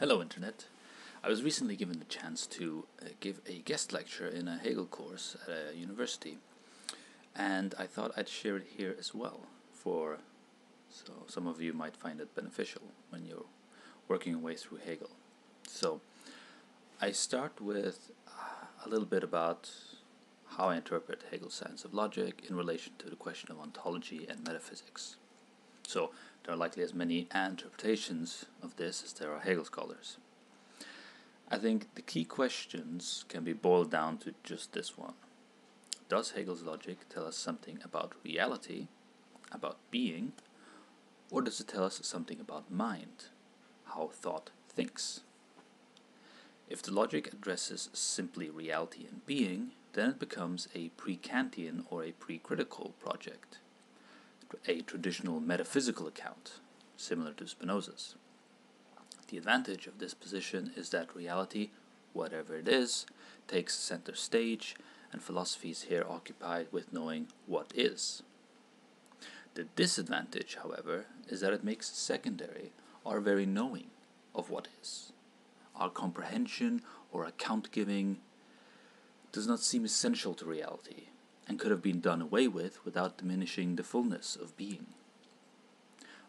Hello, Internet. I was recently given the chance to uh, give a guest lecture in a Hegel course at a university, and I thought I'd share it here as well. For so some of you might find it beneficial when you're working your way through Hegel. So I start with uh, a little bit about how I interpret Hegel's science of logic in relation to the question of ontology and metaphysics. So there are likely as many interpretations of this as there are Hegel scholars. I think the key questions can be boiled down to just this one. Does Hegel's logic tell us something about reality, about being, or does it tell us something about mind, how thought thinks? If the logic addresses simply reality and being, then it becomes a pre Kantian or a pre critical project a traditional metaphysical account, similar to Spinoza's. The advantage of this position is that reality, whatever it is, takes center stage, and philosophy is here occupied with knowing what is. The disadvantage, however, is that it makes secondary our very knowing of what is. Our comprehension or account giving does not seem essential to reality, and could have been done away with without diminishing the fullness of being.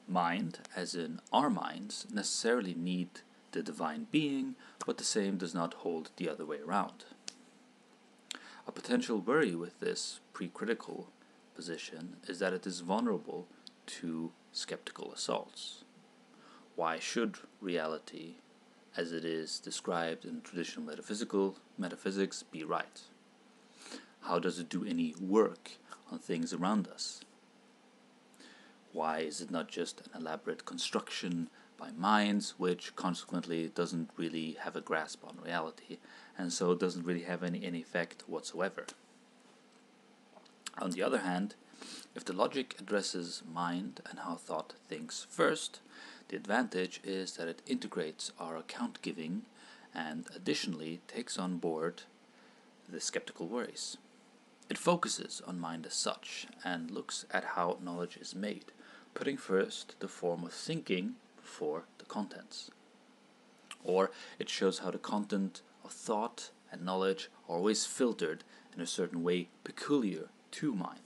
Mind, as in our minds, necessarily need the divine being, but the same does not hold the other way around. A potential worry with this pre critical position is that it is vulnerable to skeptical assaults. Why should reality, as it is described in traditional metaphysical metaphysics, be right? How does it do any work on things around us? Why is it not just an elaborate construction by minds, which consequently doesn't really have a grasp on reality, and so doesn't really have any, any effect whatsoever? On the other hand, if the logic addresses mind and how thought thinks first, the advantage is that it integrates our account giving and additionally takes on board the skeptical worries. It focuses on mind as such and looks at how knowledge is made, putting first the form of thinking before the contents. Or it shows how the content of thought and knowledge are always filtered in a certain way peculiar to mind.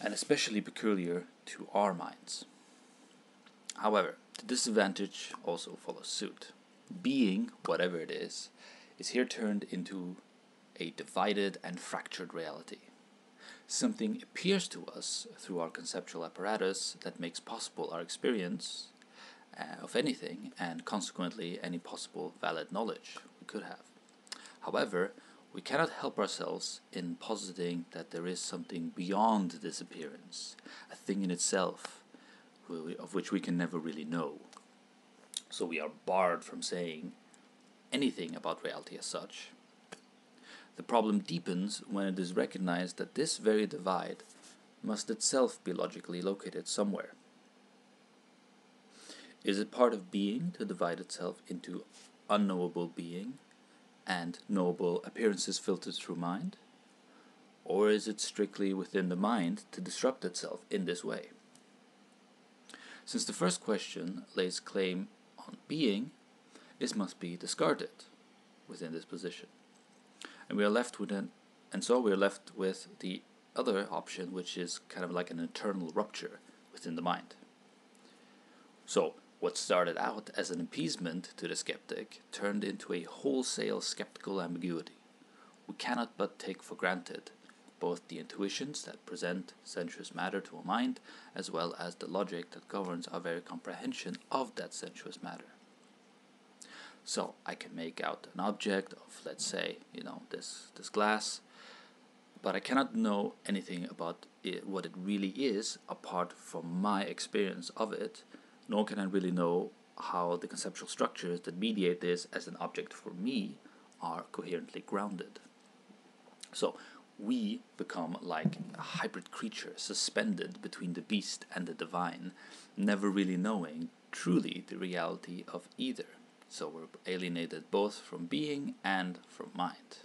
And especially peculiar to our minds. However, the disadvantage also follows suit. Being, whatever it is, is here turned into a divided and fractured reality. Something appears to us through our conceptual apparatus that makes possible our experience uh, of anything and consequently any possible valid knowledge we could have. However, we cannot help ourselves in positing that there is something beyond this appearance, a thing in itself of which we can never really know. So we are barred from saying anything about reality as such. The problem deepens when it is recognized that this very divide must itself be logically located somewhere. Is it part of being to divide itself into unknowable being and knowable appearances filtered through mind? Or is it strictly within the mind to disrupt itself in this way? Since the first question lays claim on being, this must be discarded within this position. And we are left with an and so we are left with the other option which is kind of like an internal rupture within the mind. So what started out as an appeasement to the skeptic turned into a wholesale skeptical ambiguity. We cannot but take for granted both the intuitions that present sensuous matter to a mind, as well as the logic that governs our very comprehension of that sensuous matter. So I can make out an object of, let's say, you know, this, this glass, but I cannot know anything about it, what it really is apart from my experience of it, nor can I really know how the conceptual structures that mediate this as an object for me are coherently grounded. So we become like a hybrid creature suspended between the beast and the divine, never really knowing truly the reality of either. So we're alienated both from being and from mind.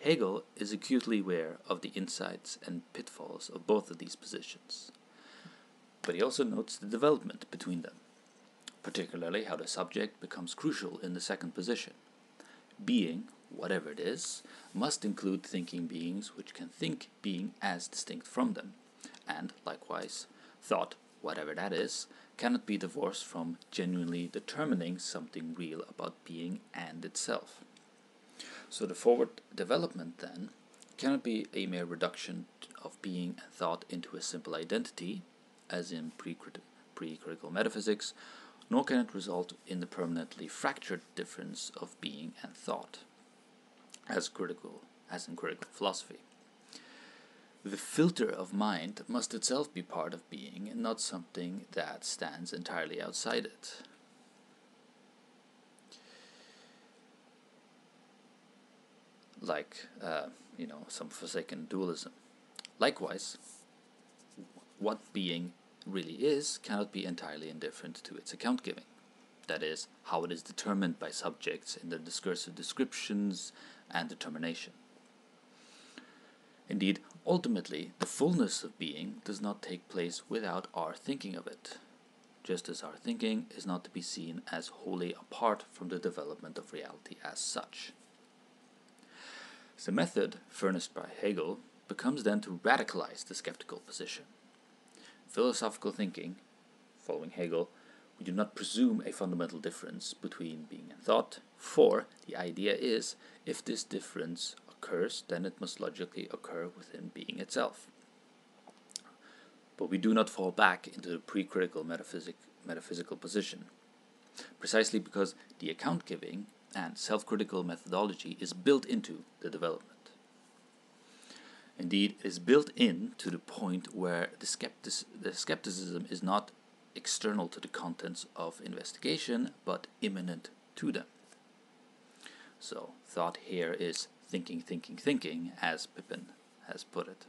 Hegel is acutely aware of the insights and pitfalls of both of these positions. but he also notes the development between them, particularly how the subject becomes crucial in the second position. Being, whatever it is, must include thinking beings which can think being as distinct from them, and, likewise, thought, whatever that is, cannot be divorced from genuinely determining something real about being and itself. So the forward development, then, cannot be a mere reduction of being and thought into a simple identity, as in pre critical metaphysics, nor can it result in the permanently fractured difference of being and thought, as critical as in critical philosophy. The filter of mind must itself be part of being and not something that stands entirely outside it. Like, uh, you know, some forsaken dualism. Likewise, what being really is cannot be entirely indifferent to its account giving. That is, how it is determined by subjects in their discursive descriptions and determination. Indeed, ultimately, the fullness of being does not take place without our thinking of it, just as our thinking is not to be seen as wholly apart from the development of reality as such. The method furnished by Hegel becomes then to radicalize the skeptical position. Philosophical thinking, following Hegel, we do not presume a fundamental difference between being and thought, for the idea is if this difference occurs, then it must logically occur within being itself. But we do not fall back into the pre critical metaphysic, metaphysical position, precisely because the account giving and self critical methodology is built into the development. Indeed, it is built in to the point where the, skeptic, the skepticism is not external to the contents of investigation, but immanent to them. So, thought here is thinking, thinking, thinking, as Pippin has put it,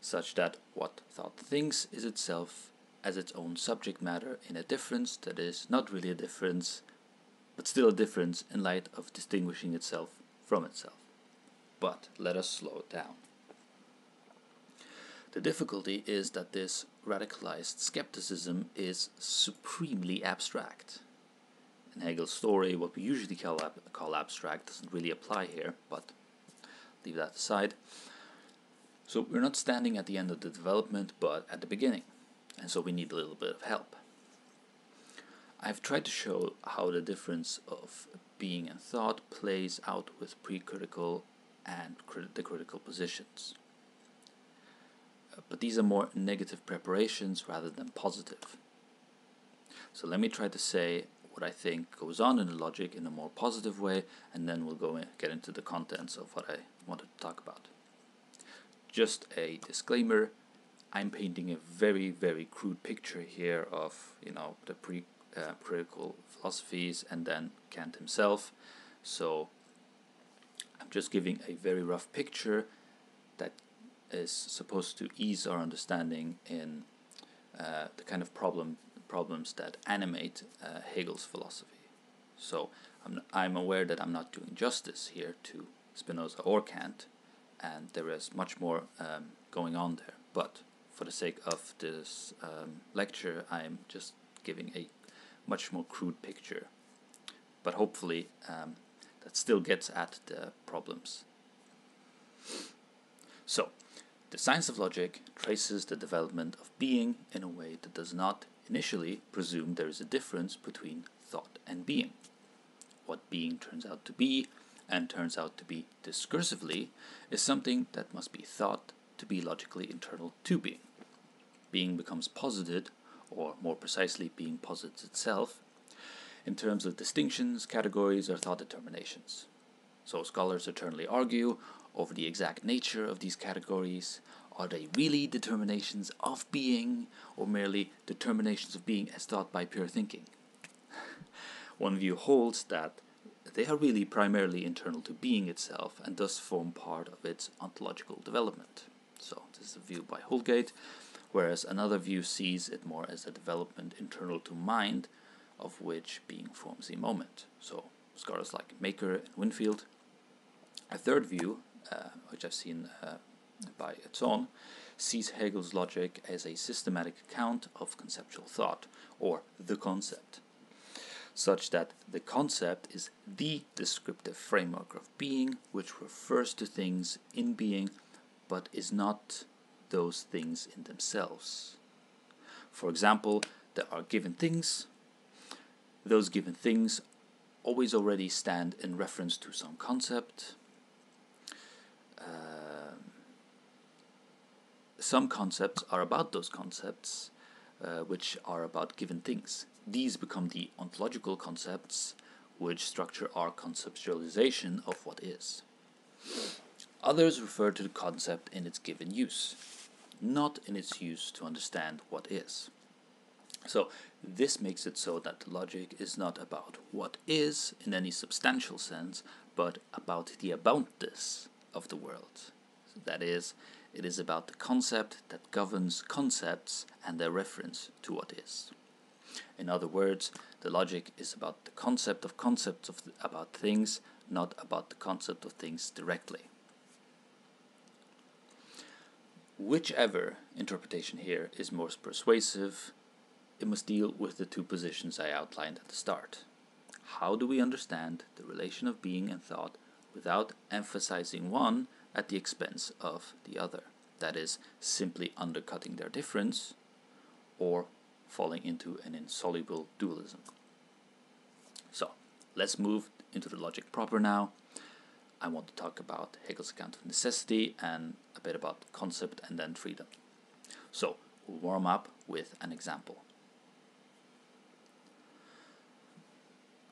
such that what thought thinks is itself as its own subject matter in a difference that is not really a difference, but still a difference in light of distinguishing itself from itself. But let us slow it down. The difficulty is that this radicalized skepticism is supremely abstract. Hegel's story, what we usually call, ab- call abstract doesn't really apply here, but leave that aside. So we're not standing at the end of the development, but at the beginning, and so we need a little bit of help. I've tried to show how the difference of being and thought plays out with pre-critical and crit- the critical positions. But these are more negative preparations rather than positive. So let me try to say what I think goes on in the logic in a more positive way, and then we'll go in, get into the contents of what I wanted to talk about. Just a disclaimer: I'm painting a very, very crude picture here of you know the pre uh, critical philosophies and then Kant himself. So I'm just giving a very rough picture that is supposed to ease our understanding in uh, the kind of problem problems that animate uh, Hegel's philosophy. So I'm, I'm aware that I'm not doing justice here to Spinoza or Kant, and there is much more um, going on there. But for the sake of this um, lecture, I'm just giving a much more crude picture. But hopefully, um, that still gets at the problems. So, the science of logic traces the development of being in a way that does not initially presume there is a difference between thought and being. What being turns out to be, and turns out to be discursively, is something that must be thought to be logically internal to being. Being becomes posited, or more precisely, being posits itself, in terms of distinctions, categories, or thought determinations. So scholars eternally argue over the exact nature of these categories, are they really determinations of being, or merely determinations of being as thought by pure thinking? One view holds that they are really primarily internal to being itself and thus form part of its ontological development. So, this is a view by Houlgate, whereas another view sees it more as a development internal to mind, of which being forms a moment. So, scholars like Maker and Winfield. A third view, uh, which I've seen uh, by Etzon sees Hegel's logic as a systematic account of conceptual thought, or the concept, such that the concept is the descriptive framework of being which refers to things in being but is not those things in themselves. For example, there are given things. Those given things always already stand in reference to some concept. Some concepts are about those concepts, uh, which are about given things. These become the ontological concepts, which structure our conceptualization of what is. Others refer to the concept in its given use, not in its use to understand what is. So, this makes it so that logic is not about what is in any substantial sense, but about the aboutness of the world. So that is, it is about the concept that governs concepts and their reference to what is. In other words, the logic is about the concept of concepts of th- about things, not about the concept of things directly. Whichever interpretation here is most persuasive, it must deal with the two positions I outlined at the start. How do we understand the relation of being and thought without emphasizing one at the expense of the other? That is, simply undercutting their difference or falling into an insoluble dualism. So, let's move into the logic proper now. I want to talk about Hegel's account of necessity and a bit about concept and then freedom. So, we'll warm up with an example.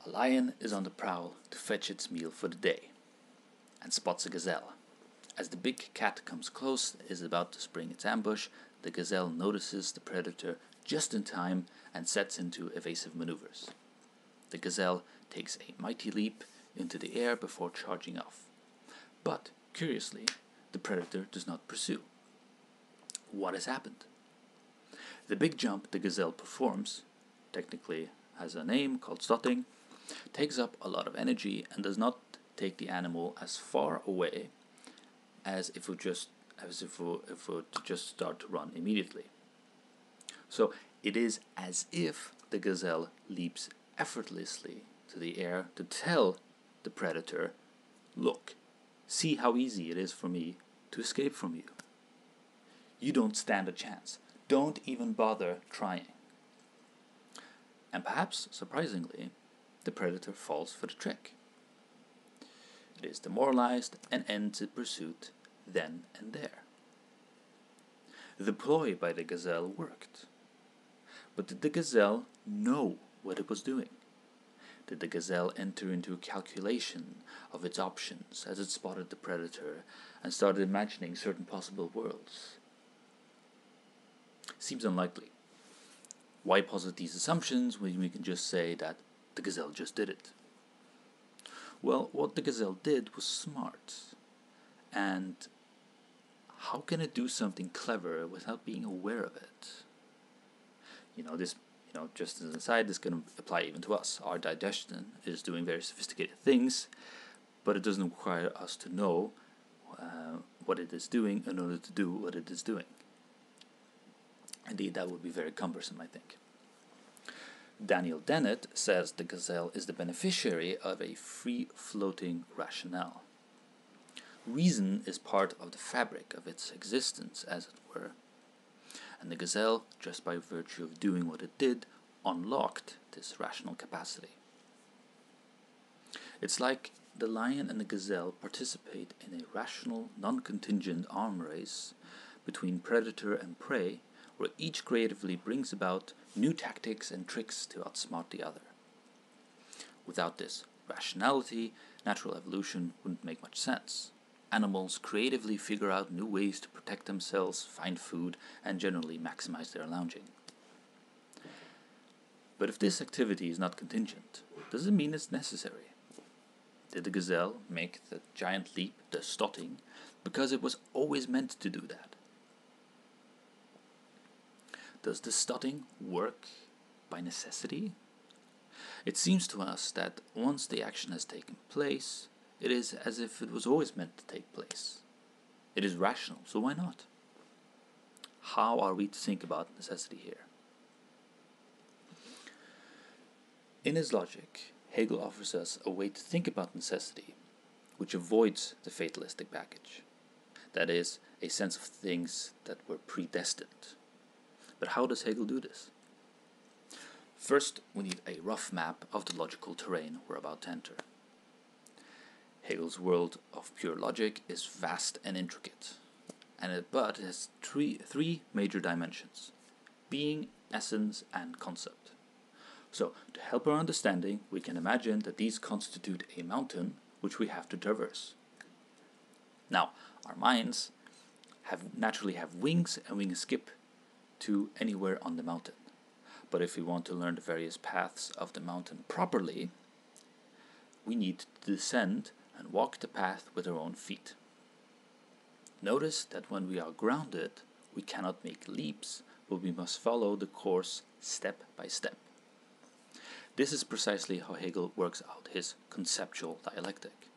A lion is on the prowl to fetch its meal for the day and spots a gazelle. As the big cat comes close, is about to spring its ambush, the gazelle notices the predator just in time and sets into evasive maneuvers. The gazelle takes a mighty leap into the air before charging off. But, curiously, the predator does not pursue. What has happened? The big jump the gazelle performs, technically has a name called stotting, takes up a lot of energy and does not take the animal as far away as if it just as if it, if it just start to run immediately. So it is as if the gazelle leaps effortlessly to the air to tell the predator, Look, see how easy it is for me to escape from you. You don't stand a chance. Don't even bother trying. And perhaps, surprisingly, the predator falls for the trick. Is demoralized and ends its pursuit then and there. The ploy by the gazelle worked. But did the gazelle know what it was doing? Did the gazelle enter into a calculation of its options as it spotted the predator and started imagining certain possible worlds? Seems unlikely. Why posit these assumptions when we can just say that the gazelle just did it? Well, what the gazelle did was smart. And how can it do something clever without being aware of it? You know, this you know, just as an aside, this can apply even to us. Our digestion is doing very sophisticated things, but it doesn't require us to know uh, what it is doing in order to do what it is doing. Indeed, that would be very cumbersome, I think. Daniel Dennett says the gazelle is the beneficiary of a free floating rationale. Reason is part of the fabric of its existence, as it were and the gazelle, just by virtue of doing what it did, unlocked this rational capacity. It's like the lion and the gazelle participate in a rational, non contingent arm race between predator and prey, where each creatively brings about new tactics and tricks to outsmart the other. Without this rationality, natural evolution wouldn't make much sense animals creatively figure out new ways to protect themselves, find food, and generally maximize their lounging. But if this activity is not contingent, does it mean it's necessary? Did the gazelle make the giant leap, the stotting, because it was always meant to do that? Does the stotting work by necessity? It seems to us that once the action has taken place, it is as if it was always meant to take place. It is rational, so why not? how are we to think about necessity here? In his logic, Hegel offers us a way to think about necessity which avoids the fatalistic package. That is, a sense of things that were predestined. But how does Hegel do this? First, we need a rough map of the logical terrain we're about to enter. Hegel's world of pure logic is vast and intricate, and it, but it has three, three major dimensions being, essence, and concept. So, to help our understanding, we can imagine that these constitute a mountain which we have to traverse. Now, our minds have naturally have wings and we can skip to anywhere on the mountain. But if we want to learn the various paths of the mountain properly, we need to descend and walk the path with our own feet. Notice that when we are grounded, we cannot make leaps, but we must follow the course step by step. This is precisely how Hegel works out his conceptual dialectic.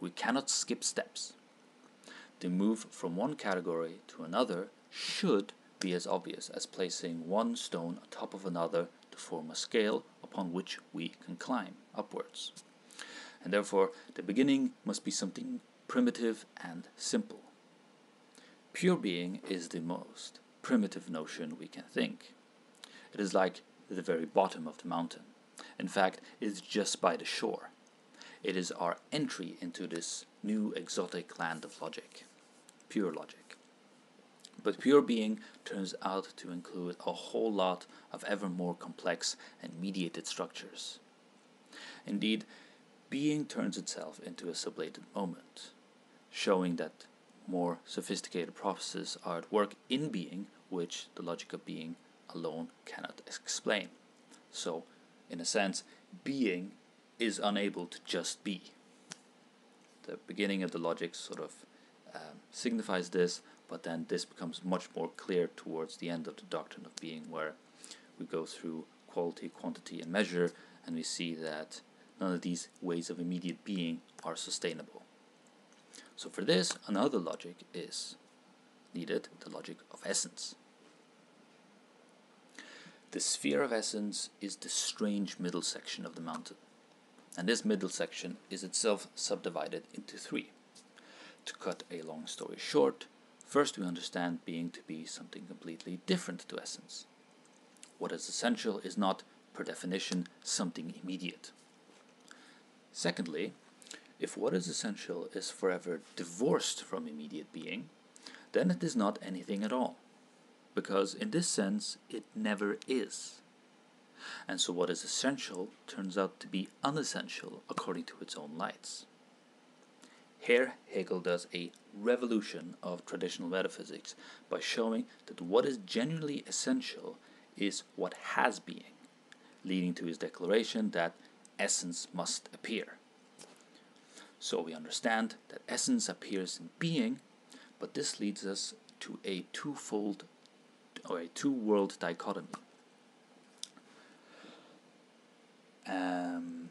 We cannot skip steps. The move from one category to another should be as obvious as placing one stone on top of another to form a scale upon which we can climb upwards. And therefore, the beginning must be something primitive and simple. Pure being is the most primitive notion we can think. It is like the very bottom of the mountain. In fact, it is just by the shore. It is our entry into this new exotic land of logic, pure logic. But pure being turns out to include a whole lot of ever more complex and mediated structures. Indeed, being turns itself into a sublated moment, showing that more sophisticated processes are at work in being which the logic of being alone cannot explain. So, in a sense, being is unable to just be. The beginning of the logic sort of um, signifies this, but then this becomes much more clear towards the end of the doctrine of being, where we go through quality, quantity, and measure, and we see that none of these ways of immediate being are sustainable. So, for this, another logic is needed the logic of essence. The sphere of essence is the strange middle section of the mountain, and this middle section is itself subdivided into three. To cut a long story short, first we understand being to be something completely different to essence. What is essential is not, per definition, something immediate. Secondly, if what is essential is forever divorced from immediate being, then it is not anything at all because in this sense it never is. And so what is essential turns out to be unessential according to its own lights. Here, Hegel does a revolution of traditional metaphysics by showing that what is genuinely essential is what has being, leading to his declaration that essence must appear. So we understand that essence appears in being, but this leads us to a twofold or a two world dichotomy. Um,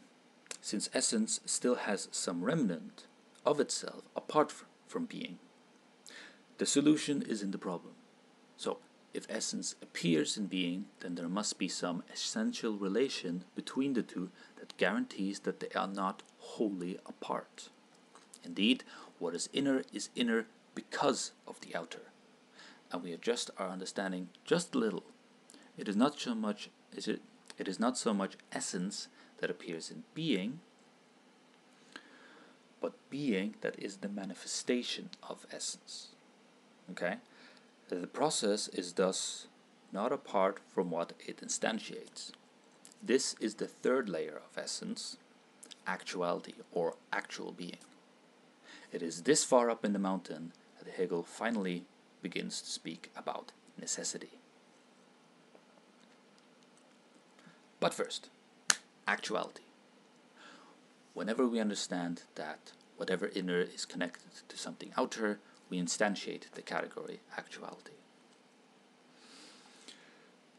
since essence still has some remnant of itself apart from being, the solution is in the problem. So, if essence appears in being, then there must be some essential relation between the two that guarantees that they are not wholly apart. Indeed, what is inner is inner because of the outer and we adjust our understanding just a little, it is not so much is it it is not so much essence that appears in being, but being that is the manifestation of essence. Okay? The process is thus not apart from what it instantiates. This is the third layer of essence, actuality or actual being. It is this far up in the mountain that Hegel finally begins to speak about necessity. But first, actuality. Whenever we understand that whatever inner is connected to something outer, we instantiate the category actuality.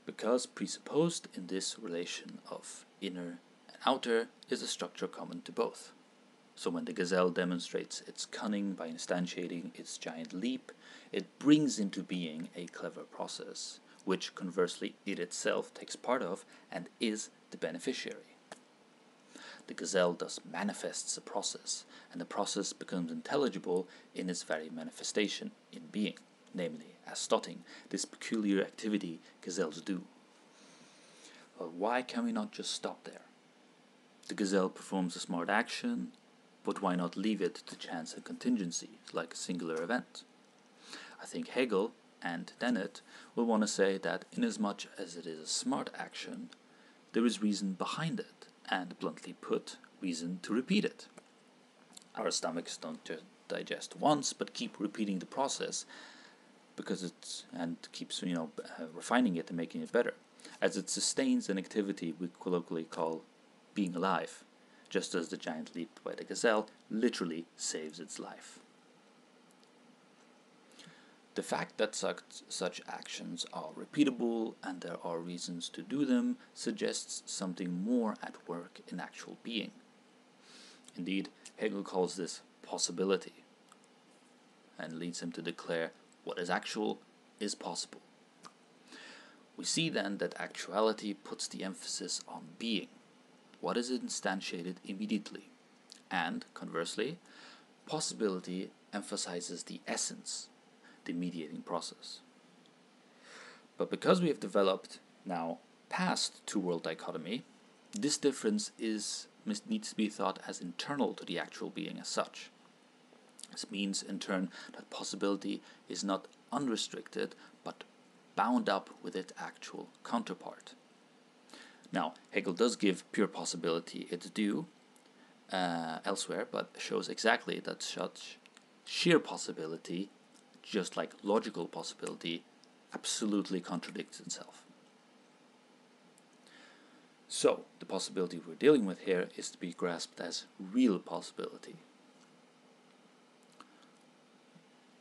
Because presupposed in this relation of inner and outer is a structure common to both. So when the gazelle demonstrates its cunning by instantiating its giant leap, it brings into being a clever process, which conversely it itself takes part of and is the beneficiary. The gazelle thus manifests a process, and the process becomes intelligible in its very manifestation in being, namely, as stotting, this peculiar activity gazelles do. But why can we not just stop there? The gazelle performs a smart action, but why not leave it to chance and contingency, like a singular event? I think Hegel and Dennett will want to say that inasmuch as it is a smart action, there is reason behind it, and bluntly put, reason to repeat it. Our stomachs don't just digest once, but keep repeating the process because it's and keeps you know uh, refining it and making it better, as it sustains an activity we colloquially call being alive, just as the giant leap by the gazelle literally saves its life. The fact that such, such actions are repeatable and there are reasons to do them suggests something more at work in actual being. Indeed, Hegel calls this possibility and leads him to declare what is actual is possible. We see then that actuality puts the emphasis on being, what is instantiated immediately, and conversely, possibility emphasizes the essence, the mediating process. But because we have developed now past two world dichotomy, this difference is needs to be thought as internal to the actual being as such. This means, in turn, that possibility is not unrestricted but bound up with its actual counterpart. Now, Hegel does give pure possibility its due uh, elsewhere, but shows exactly that such sheer possibility just like logical possibility, absolutely contradicts itself. So, the possibility we're dealing with here is to be grasped as real possibility.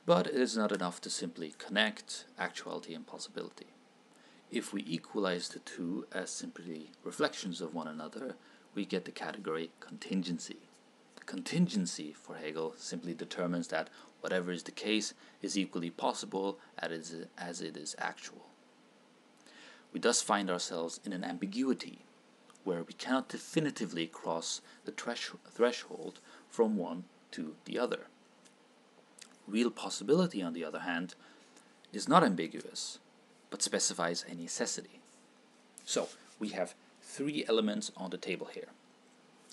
But it is not enough to simply connect actuality and possibility. If we equalize the two as simply reflections of one another, we get the category contingency. The contingency for Hegel simply determines that whatever is the case, is equally possible as it is actual. We thus find ourselves in an ambiguity where we cannot definitively cross the threshold from one to the other. Real possibility, on the other hand, is not ambiguous, but specifies a necessity. So, we have three elements on the table here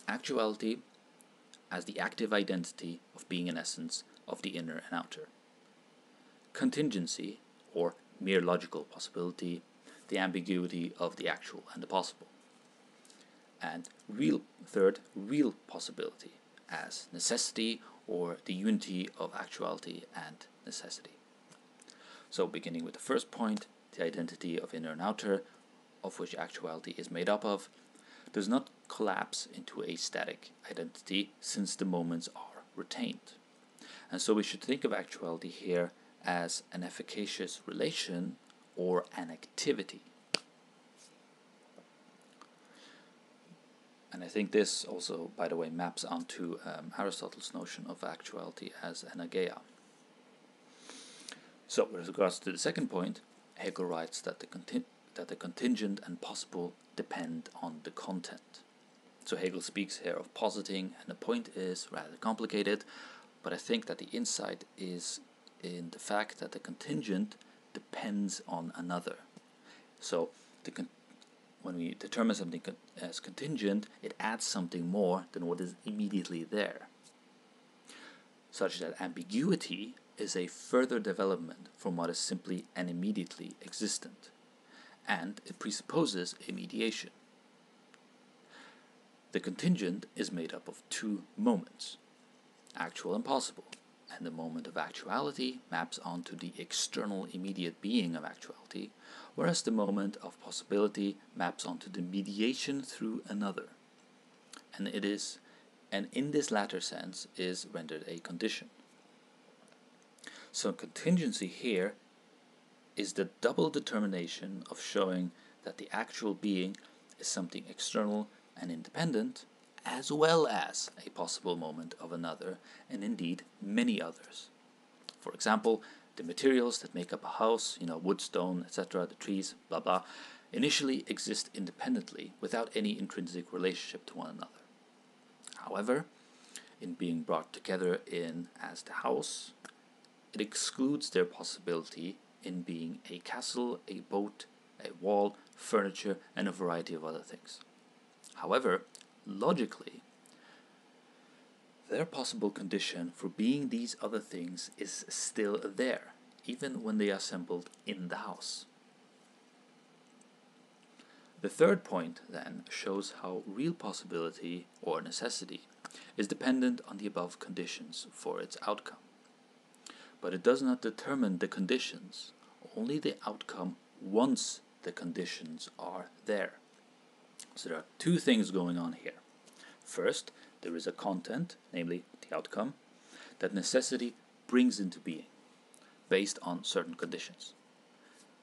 actuality as the active identity of being in essence of the inner and outer. Contingency, or mere logical possibility, the ambiguity of the actual and the possible. And real, third, real possibility, as necessity or the unity of actuality and necessity. So, beginning with the first point, the identity of inner and outer, of which actuality is made up of, does not collapse into a static identity since the moments are retained. And so we should think of actuality here as an efficacious relation or an activity. And I think this also, by the way, maps onto um, Aristotle's notion of actuality as energeia. So, with regards to the second point, Hegel writes that the, that the contingent and possible depend on the content. So Hegel speaks here of positing, and the point is rather complicated, but I think that the insight is in the fact that the contingent depends on another. So the con- when we determine something con- as contingent, it adds something more than what is immediately there. Such that ambiguity is a further development from what is simply and immediately existent, and it presupposes a mediation. The contingent is made up of two moments actual and possible, and the moment of actuality maps onto the external immediate being of actuality, whereas the moment of possibility maps onto the mediation through another. And it is and in this latter sense is rendered a condition. So contingency here is the double determination of showing that the actual being is something external and independent as well as a possible moment of another, and indeed many others. For example, the materials that make up a house, you know, wood, stone, etc., the trees, blah blah, initially exist independently without any intrinsic relationship to one another. However, in being brought together in as the house, it excludes their possibility in being a castle, a boat, a wall, furniture, and a variety of other things. However, logically, their possible condition for being these other things is still there, even when they are assembled in the house. The third point, then, shows how real possibility or necessity is dependent on the above conditions for its outcome. But it does not determine the conditions, only the outcome once the conditions are there. So there are two things going on here. First, there is a content, namely the outcome, that necessity brings into being, based on certain conditions.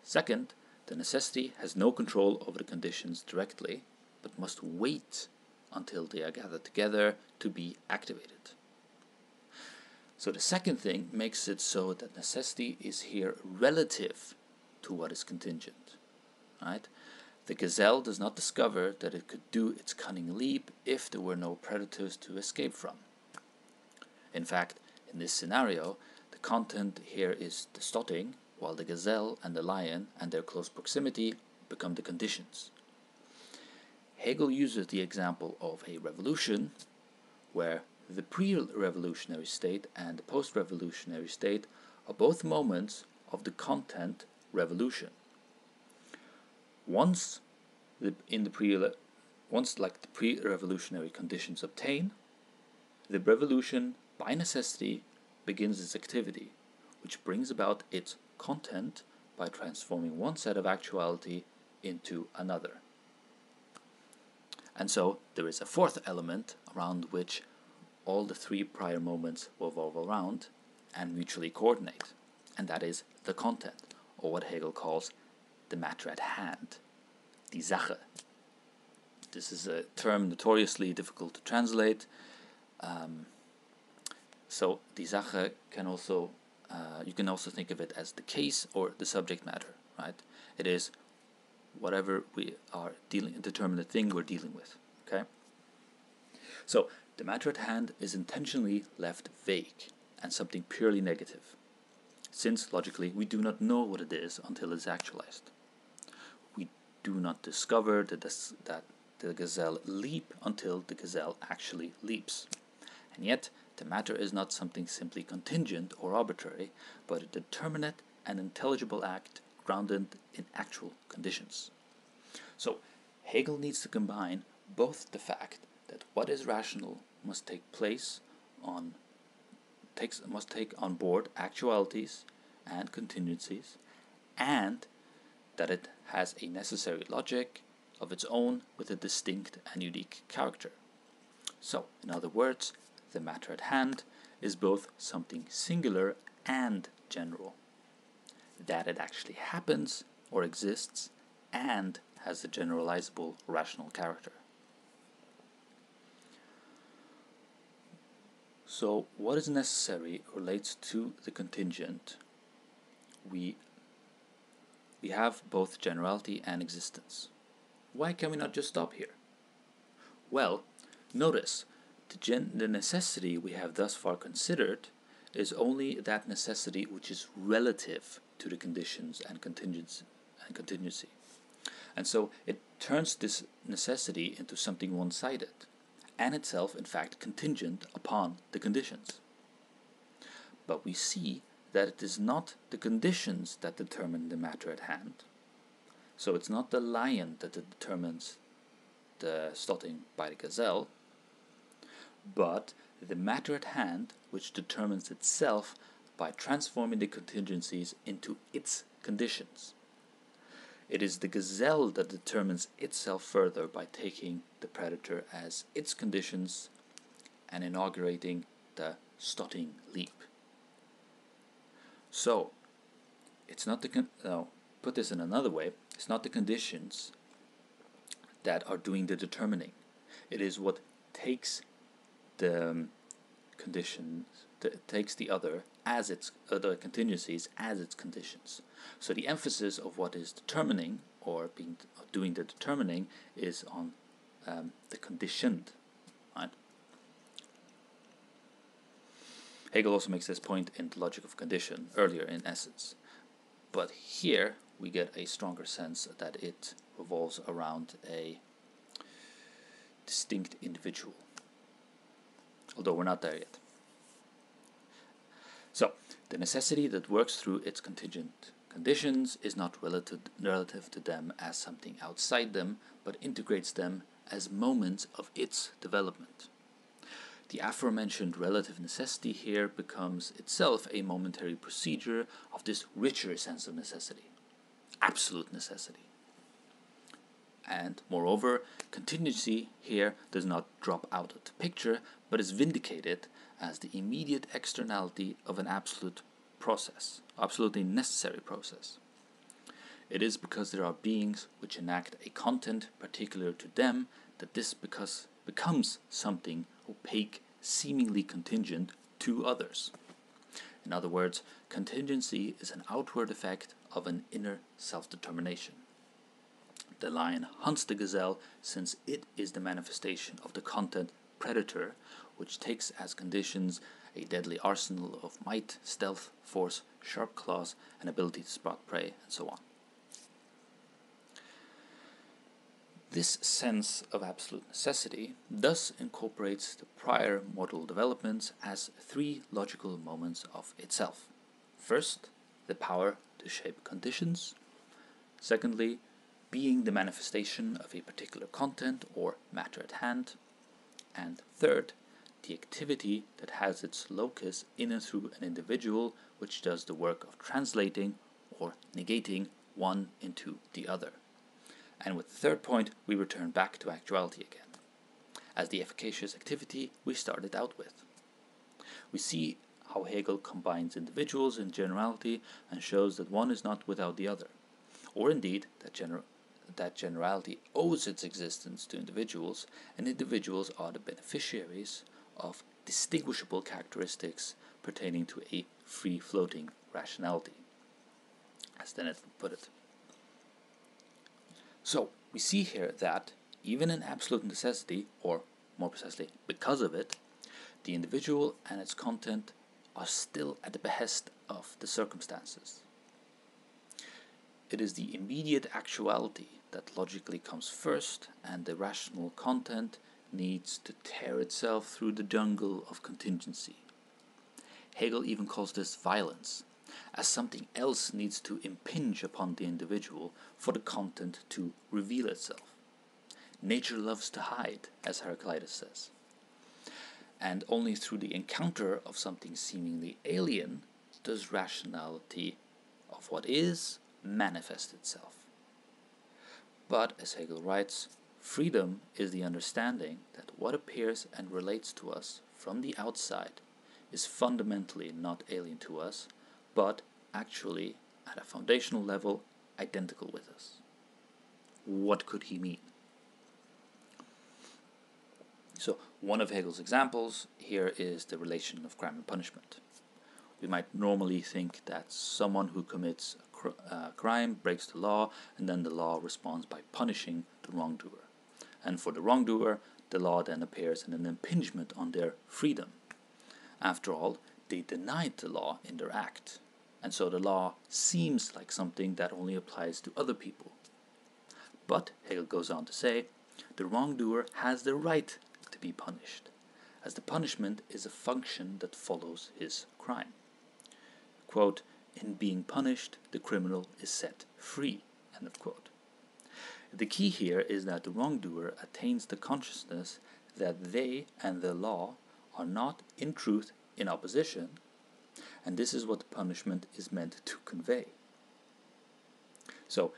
Second, the necessity has no control over the conditions directly, but must wait until they are gathered together to be activated. So the second thing makes it so that necessity is here relative to what is contingent. Right? The gazelle does not discover that it could do its cunning leap if there were no predators to escape from. In fact, in this scenario, the content here is the stotting, while the gazelle and the lion and their close proximity become the conditions. Hegel uses the example of a revolution where the pre revolutionary state and the post revolutionary state are both moments of the content revolution. Once the, in the pre once like the pre-revolutionary conditions obtain, the revolution by necessity begins its activity, which brings about its content by transforming one set of actuality into another. And so there is a fourth element around which all the three prior moments revolve around and mutually coordinate, and that is the content, or what Hegel calls the matter at hand, die Sache. This is a term notoriously difficult to translate. Um, so die Sache can also uh, you can also think of it as the case or the subject matter, right? It is whatever we are dealing determine the thing we're dealing with. Okay. So the matter at hand is intentionally left vague and something purely negative, since logically we do not know what it is until it is actualized. Do not discover that, this, that the gazelle leap until the gazelle actually leaps. And yet, the matter is not something simply contingent or arbitrary, but a determinate and intelligible act grounded in actual conditions. So, Hegel needs to combine both the fact that what is rational must take place on takes must take on board actualities and contingencies and that it has a necessary logic of its own with a distinct and unique character. So, in other words, the matter at hand is both something singular and general. That it actually happens or exists and has a generalizable rational character. So, what is necessary relates to the contingent. We, we have both generality and existence. Why can we not just stop here? Well, notice the, the necessity we have thus far considered is only that necessity which is relative to the conditions and contingency. And contingency. And so it turns this necessity into something one sided and itself, in fact, contingent upon the conditions. But we see that it is not the conditions that determine the matter at hand. So it's not the lion that determines the stotting by the gazelle, but the matter at hand which determines itself by transforming the contingencies into its conditions. It is the gazelle that determines itself further by taking the predator as its conditions and inaugurating the stotting leap. So, it's not the con- no, put this in another way, it's not the conditions that are doing the determining. It is what takes the um, conditions, t- takes the other as its the contingencies as its conditions. So the emphasis of what is determining or being doing the determining is on um, the conditioned, right? Hegel also makes this point in the logic of condition earlier in essence, but here we get a stronger sense that it revolves around a distinct individual, although we're not there yet. So, the necessity that works through its contingent conditions is not relative, relative to them as something outside them, but integrates them as moments of its development. The aforementioned relative necessity here becomes itself a momentary procedure of this richer sense of necessity, absolute necessity. And moreover, contingency here does not drop out of the picture, but is vindicated as the immediate externality of an absolute process, absolutely necessary process. It is because there are beings which enact a content particular to them that this because becomes something opaque, seemingly contingent to others. In other words, contingency is an outward effect of an inner self determination. The lion hunts the gazelle since it is the manifestation of the content predator, which takes as conditions a deadly arsenal of might, stealth, force, sharp claws, and ability to spot prey, and so on. This sense of absolute necessity thus incorporates the prior modal developments as three logical moments of itself. First, the power to shape conditions. Secondly, being the manifestation of a particular content or matter at hand. And third, the activity that has its locus in and through an individual which does the work of translating or negating one into the other. And with the third point, we return back to actuality again, as the efficacious activity we started out with. We see how Hegel combines individuals in generality and shows that one is not without the other, or indeed that, gener- that generality owes its existence to individuals, and individuals are the beneficiaries of distinguishable characteristics pertaining to a free floating rationality, as Dennett put it. So, we see here that even in absolute necessity, or more precisely, because of it, the individual and its content are still at the behest of the circumstances. It is the immediate actuality that logically comes first, and the rational content needs to tear itself through the jungle of contingency. Hegel even calls this violence, as something else needs to impinge upon the individual for the content to reveal itself. Nature loves to hide, as Heraclitus says. And only through the encounter of something seemingly alien does rationality of what is manifest itself. But, as Hegel writes, Freedom is the understanding that what appears and relates to us from the outside is fundamentally not alien to us, but actually, at a foundational level, identical with us. What could he mean? So, one of Hegel's examples here is the relation of crime and punishment. We might normally think that someone who commits a cr- uh, crime breaks the law, and then the law responds by punishing the wrongdoer and for the wrongdoer, the law then appears in an impingement on their freedom. After all, they denied the law in their act, and so the law seems like something that only applies to other people. But, Hegel goes on to say, the wrongdoer has the right to be punished, as the punishment is a function that follows his crime. Quote, in being punished, the criminal is set free. End of quote. The key here is that the wrongdoer attains the consciousness that they and the law are not in truth in opposition, and this is what the punishment is meant to convey. So,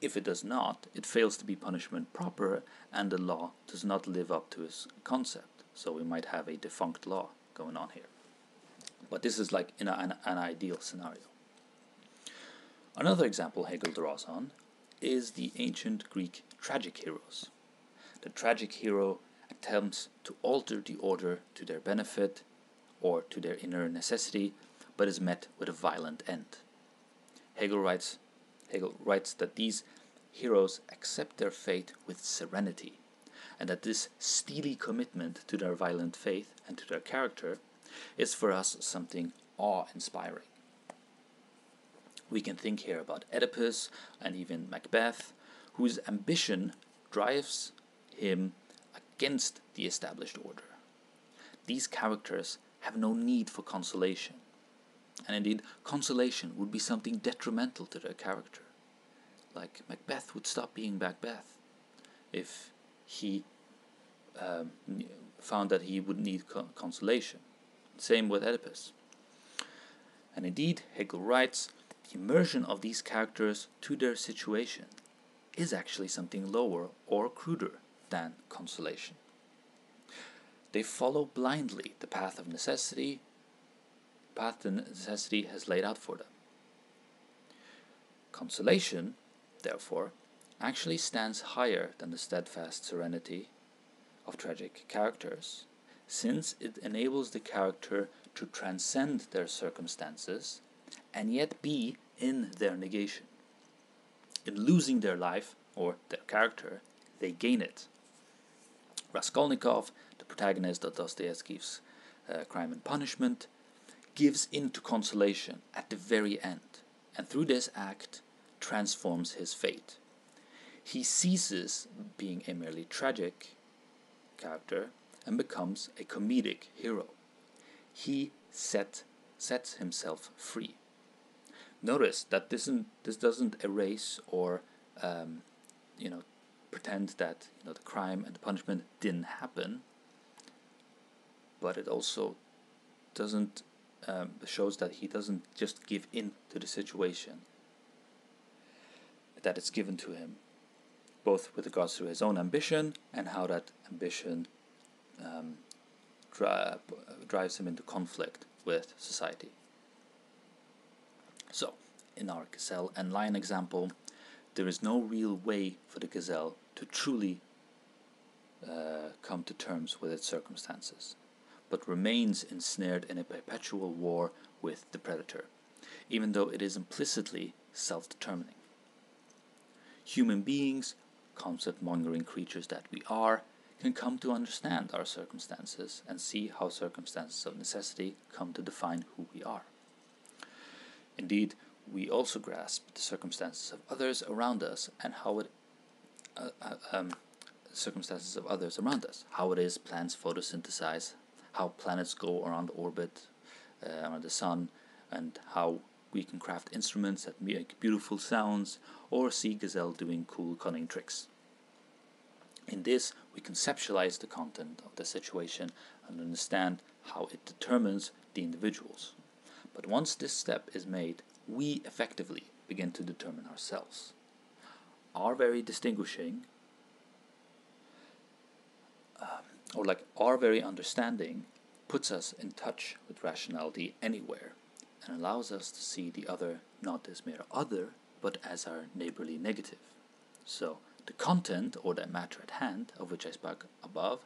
if it does not, it fails to be punishment proper, and the law does not live up to its concept. So, we might have a defunct law going on here. But this is like in a, an, an ideal scenario. Another example Hegel draws on is the ancient Greek tragic heroes. The tragic hero attempts to alter the order to their benefit or to their inner necessity, but is met with a violent end. Hegel writes, Hegel writes that these heroes accept their fate with serenity, and that this steely commitment to their violent faith and to their character is for us something awe inspiring. We can think here about Oedipus and even Macbeth, whose ambition drives him against the established order. These characters have no need for consolation, and indeed, consolation would be something detrimental to their character. Like Macbeth would stop being Macbeth if he um, found that he would need consolation. Same with Oedipus. And indeed, Hegel writes the immersion of these characters to their situation is actually something lower or cruder than consolation. They follow blindly the path of necessity, the path the necessity has laid out for them. Consolation, therefore, actually stands higher than the steadfast serenity of tragic characters, since it enables the character to transcend their circumstances and yet be in their negation. In losing their life or their character, they gain it. Raskolnikov, the protagonist of Dostoevsky's uh, Crime and Punishment, gives in to consolation at the very end, and through this act transforms his fate. He ceases being a merely tragic character and becomes a comedic hero. He set, sets himself free. Notice that this, this doesn't erase or um, you know pretend that you know the crime and the punishment didn't happen, but it also doesn't um, shows that he doesn't just give in to the situation that is given to him, both with regards to his own ambition and how that ambition um, dri- drives him into conflict with society. So, in our gazelle and lion example, there is no real way for the gazelle to truly uh, come to terms with its circumstances, but remains ensnared in a perpetual war with the predator, even though it is implicitly self determining. Human beings, concept mongering creatures that we are, can come to understand our circumstances and see how circumstances of necessity come to define who we are. Indeed, we also grasp the circumstances of others around us and how it uh, uh, um, circumstances of others around us, how it is plants photosynthesize, how planets go around the orbit uh, around the sun, and how we can craft instruments that make beautiful sounds or see gazelle doing cool cunning tricks. In this, we conceptualize the content of the situation and understand how it determines the individuals. But once this step is made, we effectively begin to determine ourselves. Our very distinguishing, um, or like our very understanding, puts us in touch with rationality anywhere and allows us to see the other not as mere other, but as our neighborly negative. So, the content, or the matter at hand, of which I spoke above,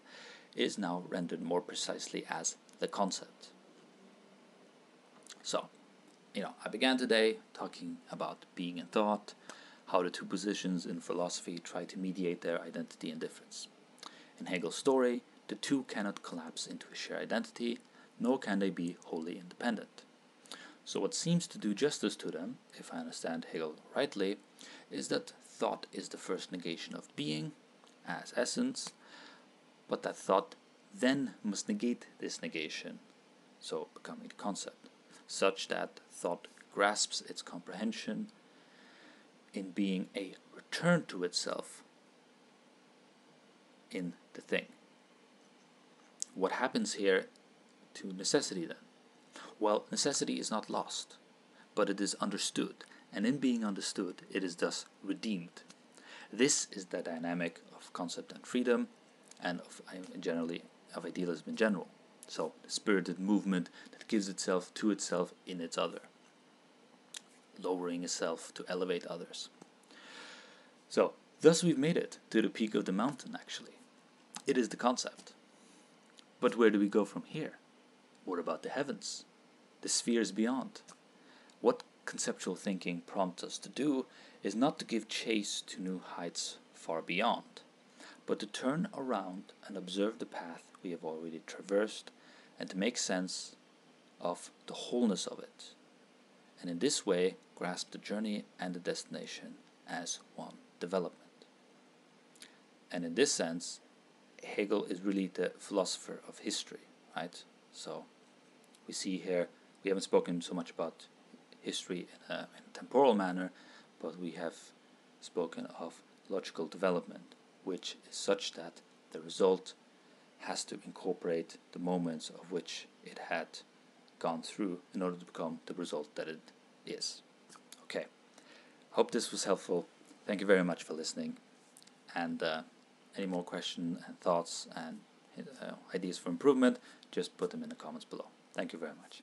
is now rendered more precisely as the concept. So, you know, I began today talking about being and thought, how the two positions in philosophy try to mediate their identity and difference. In Hegel's story, the two cannot collapse into a shared identity, nor can they be wholly independent. So, what seems to do justice to them, if I understand Hegel rightly, is that thought is the first negation of being as essence, but that thought then must negate this negation, so becoming the concept such that thought grasps its comprehension in being a return to itself in the thing. What happens here to necessity then? Well, necessity is not lost, but it is understood, and in being understood, it is thus redeemed. This is the dynamic of concept and freedom, and of uh, generally of idealism in general. So, the spirited movement that gives itself to itself in its other, lowering itself to elevate others. So, thus we've made it to the peak of the mountain, actually. It is the concept. But where do we go from here? What about the heavens? The spheres beyond? What conceptual thinking prompts us to do is not to give chase to new heights far beyond, but to turn around and observe the path we have already traversed and to make sense of the wholeness of it, and in this way grasp the journey and the destination as one development. And in this sense, Hegel is really the philosopher of history, right? So we see here, we haven't spoken so much about history in a, in a temporal manner, but we have spoken of logical development, which is such that the result has to incorporate the moments of which it had gone through in order to become the result that it is. Hope this was helpful. Thank you very much for listening. And uh, any more questions and thoughts and uh, ideas for improvement, just put them in the comments below. Thank you very much.